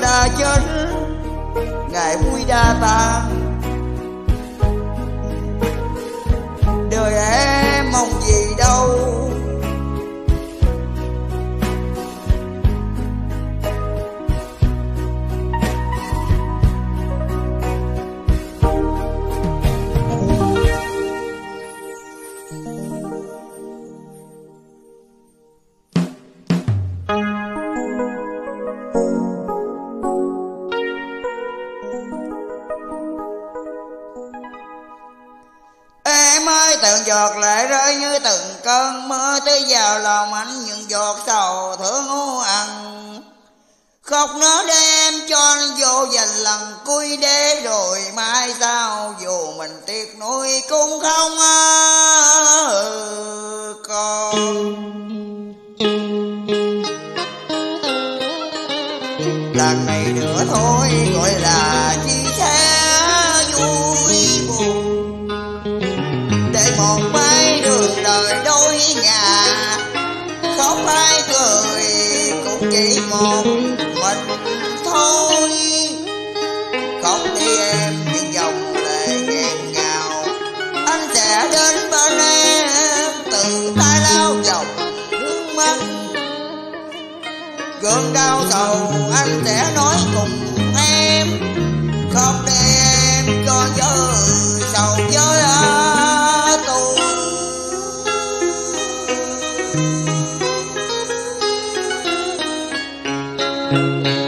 đã chết Ngày vui đa tan Đời em mong gì giọt lệ rơi như từng cơn mưa, Tới vào lòng anh những giọt sầu thương u ẩn Khóc nó đem cho anh vô dành lần cuối đế, rồi mai sau Dù mình tiếc nuối cũng không còn. Lần này nữa thôi, gọi là chi chỉ một mình thôi không đi em những dòng lệ nghẹn ngào anh sẽ đến bên em từ tay lao dòng nước mắt cơn đau sầu anh sẽ nói cùng em. Không đi anh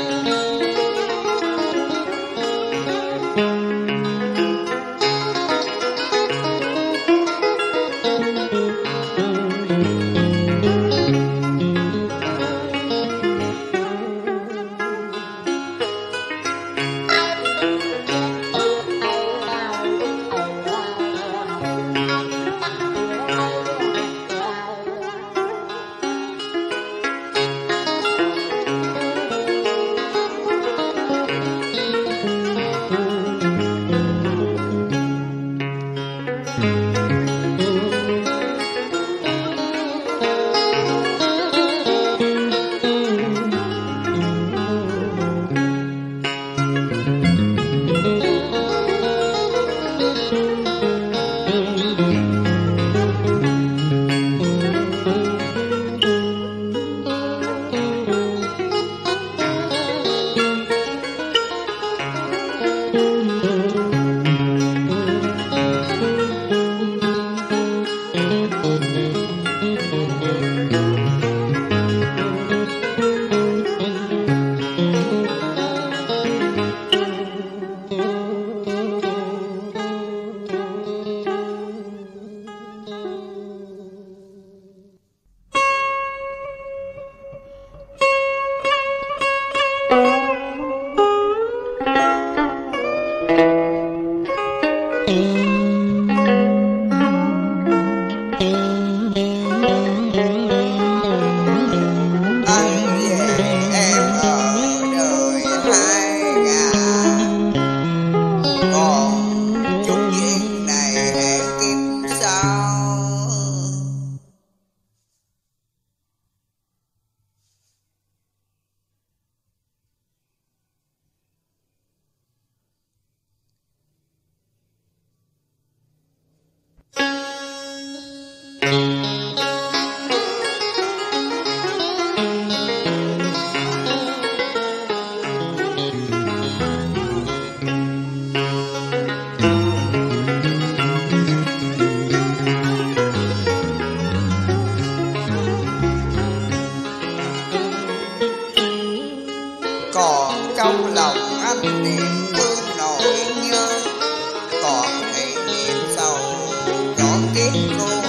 trọn kiếp cô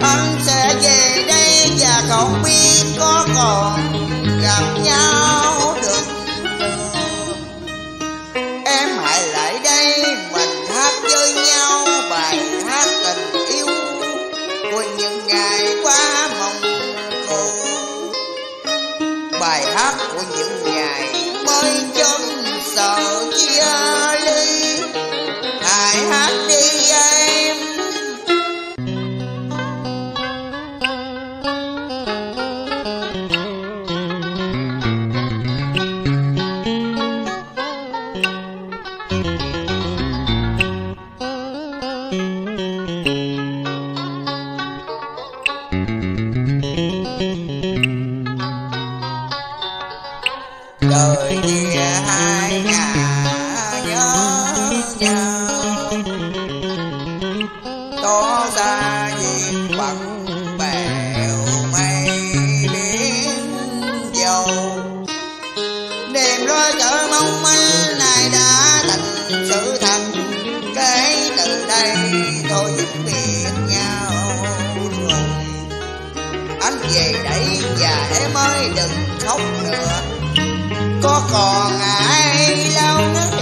mang không biết có còn gặp nhau được. Em hãy lại đây, mình hát với nhau, bài hát tình yêu của những ngày tỏ ra việc bằng bèo mây biển dầu. Đêm rơi chợ mong manh này đã thành sự thật. Kể từ đây tôi vĩnh biệt nhau rồi. Anh về đây và em ơi đừng khóc nữa. Có còn ai lâu nữa